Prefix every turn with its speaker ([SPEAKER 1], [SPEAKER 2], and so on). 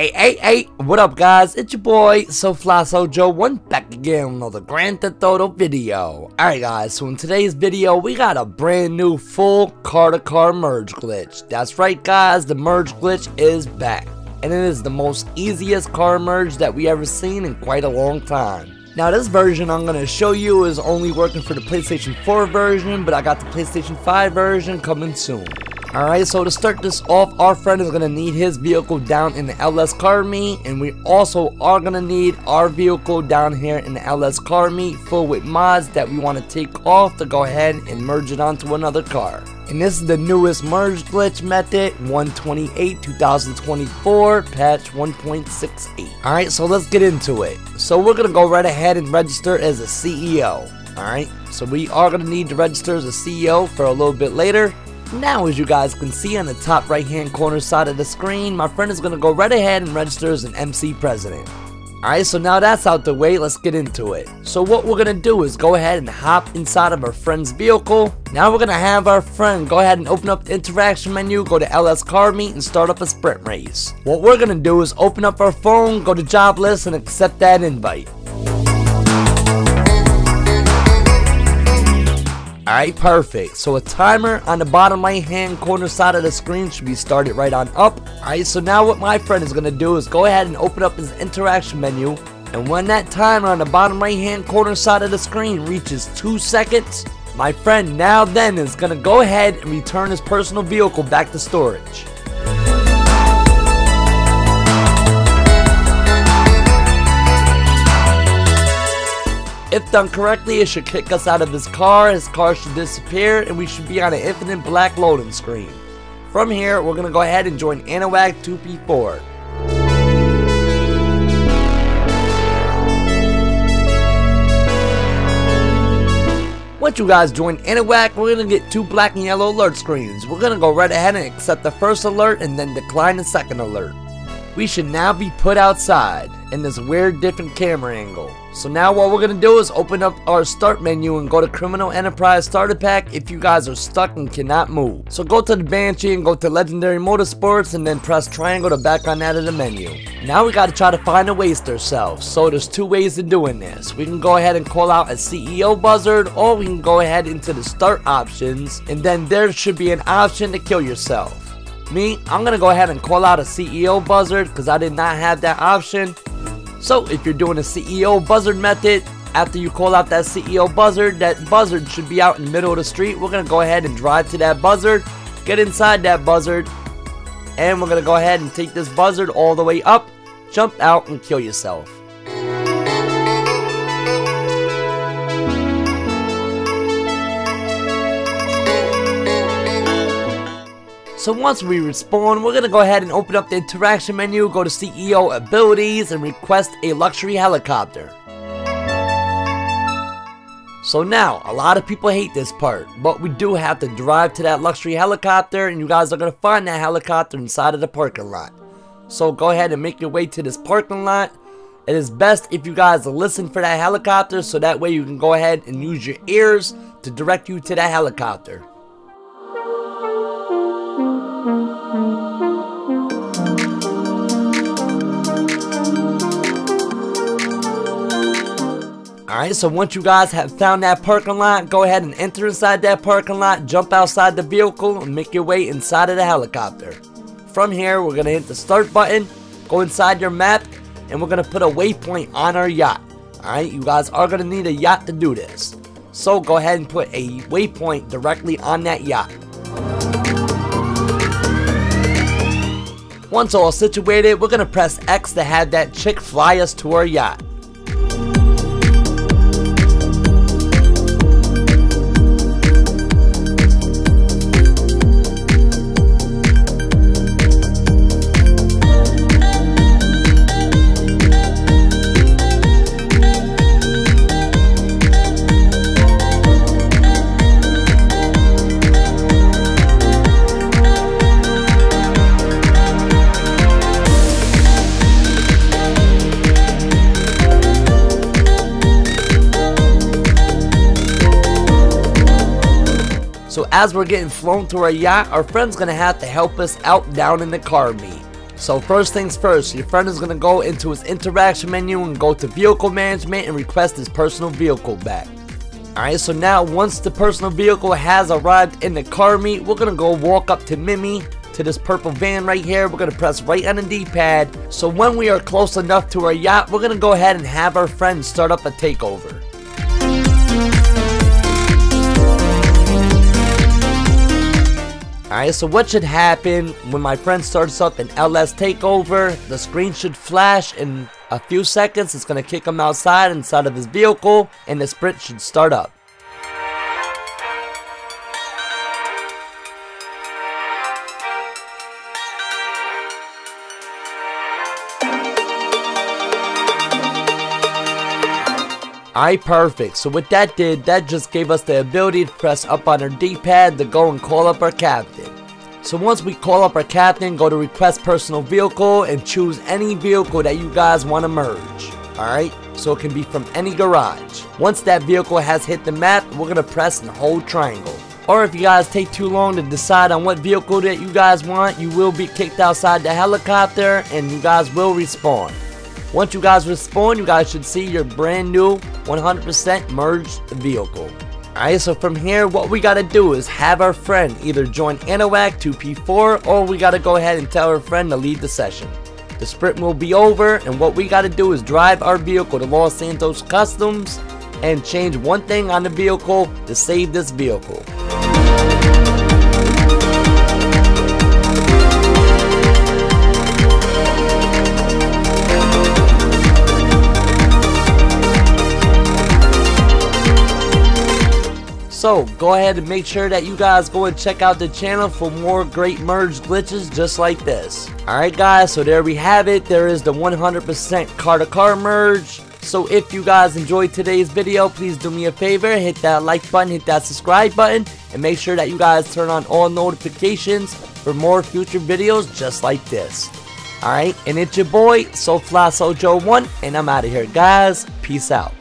[SPEAKER 1] Hey, hey, hey, what up guys? It's your boy, So one back again with another Grand Theft Auto video. Alright guys, so in today's video, we got a brand new full car-to-car -car merge glitch. That's right guys, the merge glitch is back. And it is the most easiest car merge that we ever seen in quite a long time. Now this version I'm going to show you is only working for the PlayStation 4 version, but I got the PlayStation 5 version coming soon. Alright, so to start this off, our friend is going to need his vehicle down in the LS car meet, and we also are going to need our vehicle down here in the LS car meet full with mods that we want to take off to go ahead and merge it onto another car. And this is the newest merge glitch method, 128 2024, patch 1.68. Alright, so let's get into it. So we're going to go right ahead and register as a CEO. Alright, so we are going to need to register as a CEO for a little bit later. Now as you guys can see on the top right hand corner side of the screen, my friend is going to go right ahead and register as an MC President. Alright, so now that's out the way, let's get into it. So what we're going to do is go ahead and hop inside of our friend's vehicle. Now we're going to have our friend go ahead and open up the interaction menu, go to LS Car Meet and start up a sprint race. What we're going to do is open up our phone, go to job list and accept that invite. Alright, perfect. So a timer on the bottom right hand corner side of the screen should be started right on up. Alright, so now what my friend is going to do is go ahead and open up his interaction menu. And when that timer on the bottom right hand corner side of the screen reaches 2 seconds, my friend now then is going to go ahead and return his personal vehicle back to storage. If done correctly, it should kick us out of his car, his car should disappear, and we should be on an infinite black loading screen. From here, we're going to go ahead and join Anawag 2P4. Once you guys join Anawag, we're going to get two black and yellow alert screens. We're going to go right ahead and accept the first alert and then decline the second alert. We should now be put outside in this weird different camera angle. So now what we're to do is open up our start menu and go to Criminal Enterprise Starter Pack if you guys are stuck and cannot move. So go to the Banshee and go to Legendary Motorsports and then press triangle to back on out of the menu. Now we got to try to find a waste ourselves. So there's two ways of doing this. We can go ahead and call out a CEO buzzard or we can go ahead into the start options and then there should be an option to kill yourself. Me, I'm to go ahead and call out a CEO buzzard because I did not have that option. So if you're doing a CEO buzzard method, after you call out that CEO buzzard, that buzzard should be out in the middle of the street. We're to go ahead and drive to that buzzard, get inside that buzzard, and we're to go ahead and take this buzzard all the way up, jump out, and kill yourself. So once we respawn, we're to go ahead and open up the interaction menu, go to CEO abilities, and request a luxury helicopter. So now, a lot of people hate this part, but we do have to drive to that luxury helicopter, and you guys are going to find that helicopter inside of the parking lot. So go ahead and make your way to this parking lot. It is best if you guys listen for that helicopter, so that way you can go ahead and use your ears to direct you to that helicopter. Alright, so once you guys have found that parking lot, go ahead and enter inside that parking lot, jump outside the vehicle, and make your way inside of the helicopter. From here, we're going to hit the start button, go inside your map, and we're going to put a waypoint on our yacht. Alright, you guys are going to need a yacht to do this. So go ahead and put a waypoint directly on that yacht. Once all situated, we're going to press X to have that chick fly us to our yacht. As we're getting flown to our yacht, our friend's gonna have to help us out down in the car meet. So first things first, your friend is going to go into his interaction menu and go to vehicle management and request his personal vehicle back. Alright, so now once the personal vehicle has arrived in the car meet, we're going to go walk up to Mimi to this purple van right here. We're going to press right on the D-pad. So when we are close enough to our yacht, we're going to go ahead and have our friend start up a takeover. Alright, so what should happen when my friend starts up an LS takeover? The screen should flash in a few seconds. It's going to kick him outside inside of his vehicle and the sprint should start up. Alright, perfect. So what that did, that just gave us the ability to press up on our D-pad to go and call up our captain. So once we call up our captain, go to request personal vehicle and choose any vehicle that you guys want to merge. Alright, so it can be from any garage. Once that vehicle has hit the map, we're going to press and hold triangle. Or if you guys take too long to decide on what vehicle that you guys want, you will be kicked outside the helicopter and you guys will respawn. Once you guys respawn, you guys should see your brand new 100% merged vehicle. Alright, so from here, what we gotta do is have our friend either join Anahuac 2P4 or we gotta go ahead and tell our friend to leave the session. The sprint will be over, and what we gotta do is drive our vehicle to Los Santos Customs and change one thing on the vehicle to save this vehicle. So go ahead and make sure that you guys go and check out the channel for more great merge glitches just like this. Alright guys, so there we have it. There is the 100% car to car merge. So if you guys enjoyed today's video, please do me a favor, hit that like button, hit that subscribe button, and make sure that you guys turn on all notifications for more future videos just like this. Alright, and it's your boy, So Fly So Joe 1, and I'm out of here guys. Peace out.